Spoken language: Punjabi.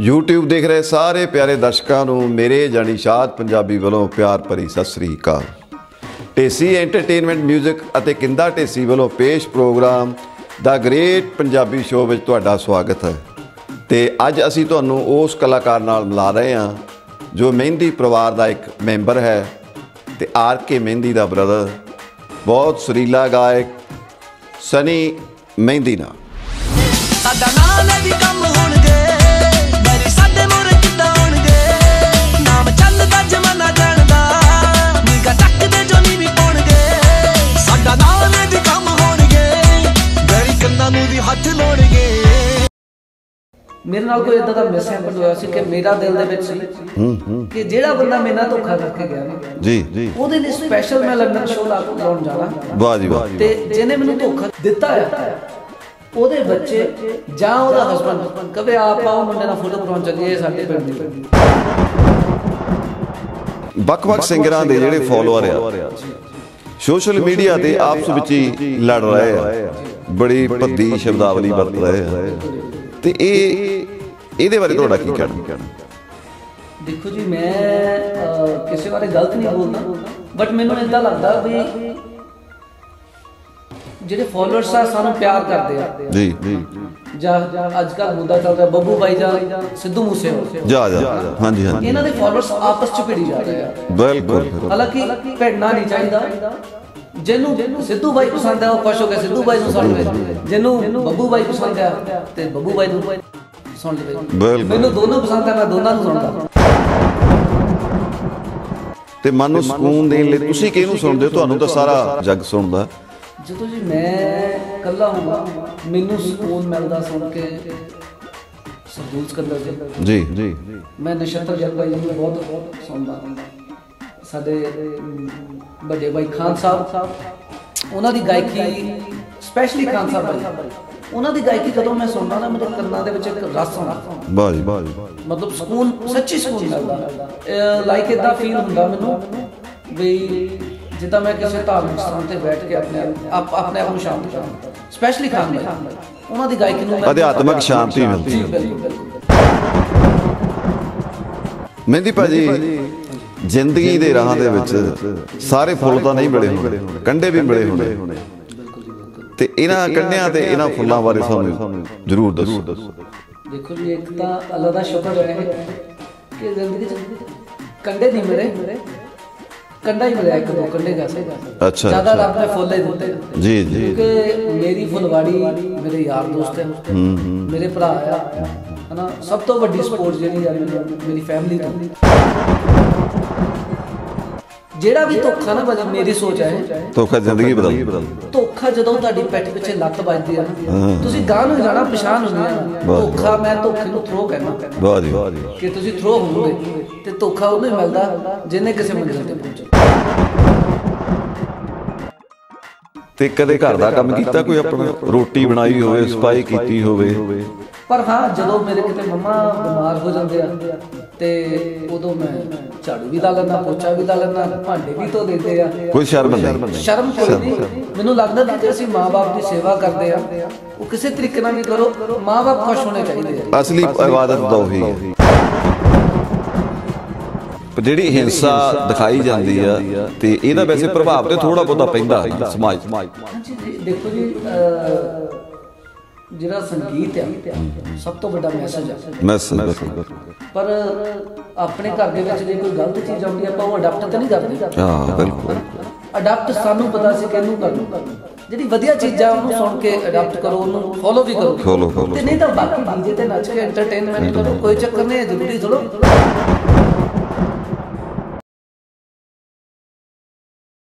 YouTube ਦੇਖ ਰਹੇ ਸਾਰੇ ਪਿਆਰੇ ਦਰਸ਼ਕਾਂ ਨੂੰ, ਮੇਰੇ ਜਾਨੀ ਸ਼ਾਦ ਪੰਜਾਬੀ ਵੱਲੋਂ ਪਿਆਰ ਭਰੀ ਸਤਿ ਸ੍ਰੀ ਅਕਾਲ। ਟੇਸੀ ਐਂਟਰਟੇਨਮੈਂਟ 뮤직 ਅਤੇ ਕਿੰਦਾ ਟੇਸੀ ਵੱਲੋਂ ਪੇਸ਼ ਪ੍ਰੋਗਰਾਮ ਦਾ ਗ੍ਰੇਟ ਪੰਜਾਬੀ ਸ਼ੋਅ ਵਿੱਚ ਤੁਹਾਡਾ ਸਵਾਗਤ ਹੈ। ਤੇ ਅੱਜ ਅਸੀਂ ਤੁਹਾਨੂੰ ਉਸ ਕਲਾਕਾਰ ਨਾਲ ਮਿਲਾ ਰਹੇ ਹਾਂ, ਜੋ ਮਹਿੰਦੀ ਪਰਿਵਾਰ ਦਾ ਇੱਕ ਮੈਂਬਰ ਹੈ ਤੇ ਆਰ ਕੇ ਮਹਿੰਦੀ ਦਾ ਬ੍ਰਦਰ, ਬਹੁਤ ਸੁਰੀਲਾ ਗਾਇਕ ਸਨੀ ਮਹਿੰਦੀ ਨਾਲ। ਸਾਡਾ ਨਾਂ ਵੀ ਕੰਮ ਹੋਣਗੇ। ਮੇਰੇ ਨਾਲ ਕੋਈ ਇਦਾਂ ਦਾ ਮਿਸਹੈਪਨ ਹੋਇਆ ਸੀ ਕਿ ਮੇਰਾ ਦਿਲ ਦੇ ਵਿੱਚ ਸੀ ਕਿ ਜਿਹੜਾ ਬੰਦਾ ਮੇਰੇ ਨਾਲ ਧੋਖਾ ਕਰਕੇ ਗਿਆ ਨਾ ਜੀ ਜੀ। ਉਹਦੇ ਲਈ ਸਪੈਸ਼ਲ ਮੈਂ ਲੰਡਨ ਸ਼ੋਅ ਲਾ ਕੇ ਲਾਉਣ ਜਾਣਾ। ਵਾਹ ਜੀ ਵਾਹ। ਤੇ ਜਿਹਨੇ ਮੈਨੂੰ ਧੋਖਾ ਦਿੱਤਾ ਹੈ ਉਹਦੇ ਬੱਚੇ ਜਾਂ ਉਹਦਾ ਹਸਬੰਡ ਕਵੇ ਆਪ ਆਓ ਮੁੰਡੇ ਨਾਲ ਫੋਟੋ ਕਰਾਉਣ ਚੱਲੀਏ ਸਾਡੇ ਪਿੰਡ ਦੀ। ਵੱਖ-ਵੱਖ ਸਿੰਗਰਾਂ ਦੇ ਜਿਹੜੇ ਫਾਲੋਅਰ ਆ ਸੋਸ਼ਲ ਮੀਡੀਆ ਤੇ ਆਪਸ ਵਿੱਚ ਹੀ ਲੜ ਰਹੇ ਆ। ਬੜੀ ਭੱਦੀ ਸ਼ਬਦਾਵਲੀ ਵਰਤ ਰਹੇ ਆ। ਤੇ ਇਹ ਇਹਦੇ ਬਾਰੇ ਤੁਹਾਡਾ ਕੀ ਕਹਿਣਾ? ਦੇਖੋ ਜੀ ਮੈਂ ਕਿਸੇ ਬਾਰੇ ਗਲਤ ਨਹੀਂ ਬੋਲਦਾ ਬਟ ਮੈਨੂੰ ਇਦਾਂ ਲੱਗਦਾ ਵੀ ਜਿਹੜੇ ਫਾਲੋਅਰਸ ਆ ਸਾਨੂੰ ਪਿਆਰ ਕਰਦੇ ਆ। ਜੀ ਜੀ। ਜਾਂ ਅੱਜ ਕੱਲ ਮੁੱਦਾ ਚੱਲ ਰਿਹਾ ਬੱਬੂ ਬਾਈ ਜਾਂ ਸਿੱਧੂ ਮੂਸੇ ਜਾ ਜਾ ਹਾਂਜੀ ਹਾਂਜੀ। ਇਹਨਾਂ ਦੇ ਫਾਲੋਅਰਸ ਆਪਸ ਚ ਭਿੜੀ ਜਾ ਰਹੇ ਆ। ਬਿਲਕੁਲ। ਹਾਲਾਂਕਿ ਭਿੜਨਾ ਨਹੀਂ ਚਾਹੀਦਾ। ਜਿਹਨੂੰ ਸਿੱਧੂ ਬਾਈ ਪਸੰਦ ਹੈ ਉਹ ਖੁਸ਼ ਹੋ ਕੇ ਸਿੱਧੂ ਬਾਈ ਨੂੰ ਸੁਣ ਜਿਹਨੂੰ ਬੱਬੂ ਬਾਈ ਪਸੰਦ ਹੈ ਤੇ ਬੱਬੂ ਬਾਈ ਨੂੰ ਸੁਣ ਲਵੇ। ਬਿਲਕੁਲ। ਮੈਨੂੰ ਦੋਨੋਂ ਪਸੰਦ ਹੈ ਮੈਂ ਦੋਨਾਂ ਨੂੰ ਸੁਣਦਾ। ਤੇ ਮਨ ਨੂੰ ਸਕੂਨ ਦੇਣ ਲਈ ਤੁਸੀਂ ਕਿਹਨੂੰ ਸੁਣਦੇ ਹੋ? ਤੁਹਾਨੂੰ ਤਾਂ ਸਾਰਾ ਜੱਗ ਸੁਣਦਾ। ਜਦੋਂ ਜੀ ਮੈਂ ਇਕੱਲਾ ਹੁੰਦਾ ਮੈਨੂੰ ਸਕੂਨ ਮਿਲਦਾ ਸੁਣ ਕੇ ਸਰਦੂਲ ਸਕੰਦਰ ਜੀ। ਜੀ ਜੀ। ਮੈਂ ਨਸ਼ਤਰ ਜੱਗ ਬਾਈ ਜੀ ਨੂੰ ਬਹੁਤ ਬਹੁਤ ਸੁਣਦਾ। ਹੁੰਦਾ ਸਾਡੇ ਵੱਡੇ ਬਾਈ ਖਾਨ ਸਾਹਿਬ ਉਹਨਾਂ ਦੀ ਗਾਇਕੀ ਸਪੈਸ਼ਲੀ ਖਾਨ ਸਾਹਿਬ ਬਾਈ ਉਹਨਾਂ ਦੀ ਗਾਇਕੀ ਜਦੋਂ ਮੈਂ ਸੁਣਦਾ ਨਾ ਮੇਰੇ ਕੰਨਾਂ ਦੇ ਵਿੱਚ ਇੱਕ ਰਸ ਆਉਂਦਾ। ਵਾਹ ਜੀ ਵਾਹ ਜੀ ਮਤਲਬ ਸਕੂਨ ਸੱਚੀ ਸਕੂਨ ਮਿਲਦਾ। ਲਾਈਕ ਇਦਾਂ ਫੀਲ ਹੁੰਦਾ ਮੈਨੂੰ ਵੀ ਜਿੱਦਾਂ ਮੈਂ ਕਿਸੇ ਧਾਰਮਿਕ ਸਥਾਨ ਤੇ ਬੈਠ ਕੇ ਆਪਣੇ ਆਪ ਆਪਣੇ ਆਪ ਨੂੰ ਸ਼ਾਂਤ ਕਰਾਂ। ਸਪੈਸ਼ਲੀ ਖਾਨ ਬਾਈ ਉਹਨਾਂ ਦੀ ਗਾਇਕੀ ਨੂੰ ਅਧਿਆਤਮਕ ਸ਼ਾਂਤੀ ਮਿਲਦੀ। ਮਹਿੰਦੀ ਭਾਜੀ ਜ਼ਿੰਦਗੀ ਦੇ ਰਾਹਾਂ ਦੇ ਵਿੱਚ ਸਾਰੇ ਫੁੱਲ ਤਾਂ ਨਹੀਂ ਮਿਲੇ ਹੋਣੇ। ਕੰਡੇ ਵੀ ਮਿਲੇ ਹੋਣੇ। ਤੇ ਇਹਨਾਂ ਕੰਡਿਆਂ ਤੇ ਇਹਨਾਂ ਫੁੱਲਾਂ ਬਾਰੇ ਸਾਨੂੰ ਜ਼ਰੂਰ ਦੱਸੋ। ਦੇਖੋ ਜੀ ਇੱਕ ਤਾਂ ਅੱਲਾ ਦਾ ਸ਼ੁਕਰ ਹੈ ਕਿ ਜ਼ਿੰਦਗੀ ਚ ਕੰਡੇ ਨਹੀਂ ਮਿਲੇ। ਕੰਡਾ ਹੀ ਮਿਲਿਆ ਇੱਕ ਦੋ ਕੰਡੇ ਗਾ ਅੱਛਾ, ਜ਼ਿਆਦਾ। ਰੱਬ ਨੇ ਫੁੱਲ ਹੀ ਦਿੱਤੇ। ਜੀ ਜੀ ਕਿਉਂਕਿ ਮੇਰੀ ਫੁਲਵਾੜੀ ਮੇਰੇ ਯਾਰ ਦੋਸਤ ਹੈ। ਮੇਰੇ ਭਰਾ ਆ। ਹਨਾ ਸਭ ਤੋਂ ਵੱਡੀ ਸਪੋਰਟ ਜਿਹੜੀ ਆ ਮੇਰੀ ਫੈਮਿਲੀ ਤੋਂ। ਜਿਹੜਾ ਵੀ ਧੋਖਾ ਨਾ ਵਜੇ ਮੇਰੀ ਸੋਚ ਹੈ ਧੋਖਾ ਜ਼ਿੰਦਗੀ ਬਦਲ ਧੋਖਾ ਜਦੋਂ ਤੁਹਾਡੀ ਪਿੱਠ ਪਿੱਛੇ ਲੱਤ ਵੱਜਦੀ ਹੈ ਨਾ ਤੁਸੀਂ ਗਾਂ ਨੂੰ ਜਾਣਾ ਪਛਾਣ ਹੁੰਦੀ ਹੈ। ਧੋਖਾ ਮੈਂ ਧੋਖੇ ਨੂੰ ਥਰੋ ਕਹਿਣਾ ਵਾਹ ਜੀ ਕਿ ਤੁਸੀਂ ਥਰੋ ਹੋਵੋਗੇ ਤੇ ਧੋਖਾ ਉਹਨੂੰ ਮਿਲਦਾ ਜਿਹਨੇ ਕਿਸੇ ਮੰਜ਼ਿਲ ਤੇ ਪਹੁੰਚੇ ਤੇ ਕਦੇ ਘਰ ਦਾ ਕੰਮ ਕੀਤਾ ਕੋਈ ਆਪਣਾ? ਰੋਟੀ ਬਣਾਈ ਹੋਵੇ ਸਫ਼ਾਈ ਕੀਤੀ ਹੋਵੇ। ਪਰ ਹਾਂ ਜਦੋਂ ਮੇਰੇ ਕਿਤੇ ਮੰਮਾ ਬਿਮਾਰ ਹੋ ਜਾਂਦੇ ਆ ਤੇ ਉਦੋਂ ਮੈਂ ਝਾੜੂ ਵੀ ਲਾ ਲੈਂਦਾ ਪੋਚਾ ਵੀ ਲਾ ਲੈਂਦਾ ਭਾਂਡੇ ਵੀ ਧੋ ਦਿੰਦੇ ਆ। ਕੋਈ ਸ਼ਰਮ ਨਹੀਂ। ਸ਼ਰਮ ਕੋਈ ਨਹੀਂ। ਮੈਨੂੰ ਲੱਗਦਾ ਕਿ ਜੇ ਅਸੀਂ ਮਾਪੇ ਦੀ ਸੇਵਾ ਕਰਦੇ ਆ ਉਹ ਕਿਸੇ ਤਰੀਕੇ ਨਾਲ ਵੀ ਕਰੋ ਮਾਪੇ ਖੁਸ਼ ਹੋਣੇ ਚਾਹੀਦੇ ਆ। ਅਸਲੀ ਇਬਾਦਤ ਤਾਂ ਉਹੀ ਹੈ। ਜਿਹੜੀ ਹਿੰਸਾ ਦਿਖਾਈ ਜਾਂਦੀ ਆ ਤੇ ਇਹਦਾ ਵੈਸੇ ਪ੍ਰਭਾਵ ਤੇ ਥੋੜਾ ਬਹੁਤਾ ਪੈਂਦਾ ਸਮਾਜ ਜੀ, ਦੇਖੋ ਜੀ ਜਿਹੜਾ ਸੰਗੀਤ ਆ ਸਭ ਤੋਂ ਵੱਡਾ ਮੈਸੇਜ ਆ। ਮੈਸੇਜ ਪਰ ਆਪਣੇ ਘਰ ਦੇ ਵਿੱਚ ਜੇ ਕੋਈ ਗਲਤ ਚੀਜ਼ ਆਉਂਦੀ ਆ ਆਪਾਂ ਉਹ ਅਡਾਪਟ ਤਾਂ ਨਹੀਂ ਕਰਦੇ। ਹਾਂ ਬਿਲਕੁਲ ਅਡਾਪਟ ਸਾਨੂੰ ਪਤਾ ਸੀ ਕਿਹਨੂੰ ਕਰਨਾ। ਜਿਹੜੀ ਵਧੀਆ ਚੀਜ਼ਾਂ ਉਹਨੂੰ ਸੁਣ ਕੇ ਅਡਾਪਟ ਕਰੋ ਉਹਨੂੰ ਫੋਲੋ ਵੀ ਕਰੋ। Follow ਕਰੋ। ਤੇ ਨਹੀਂ ਤਾਂ ਬਾਕੀ ਡੀਜੇ ਤੇ ਨੱਚ ਕੇ ਐਂਟਰਟੇਨਮੈਂਟ ਕਰੋ ਕੋਈ ਚੱਕਰ ਨਹੀਂ ਹੈ ਜ਼ਰੂਰੀ ਥੋੜੋ